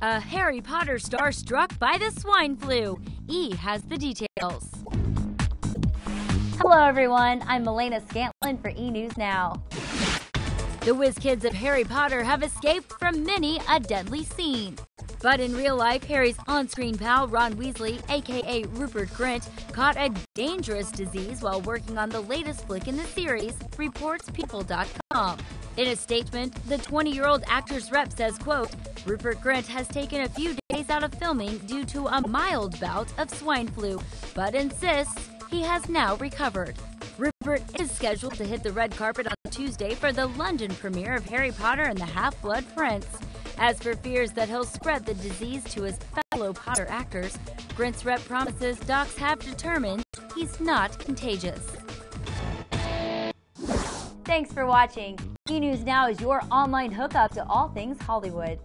A Harry Potter star struck by the swine flu. E has the details. Hello, everyone. I'm Milena Scantlin for E News Now. The whiz kids of Harry Potter have escaped from many a deadly scene. But in real life, Harry's on screen pal Ron Weasley, aka Rupert Grint, caught a dangerous disease while working on the latest flick in the series, reports People.com. In a statement, the 20 year old actor's rep says, quote, Rupert Grint has taken a few days out of filming due to a mild bout of swine flu, but insists he has now recovered. Rupert is scheduled to hit the red carpet on Tuesday for the London premiere of Harry Potter and the Half Blood Prince. As for fears that he'll spread the disease to his fellow Potter actors, Grint's rep promises docs have determined he's not contagious. Thanks for watching. E News Now is your online hookup to all things Hollywood.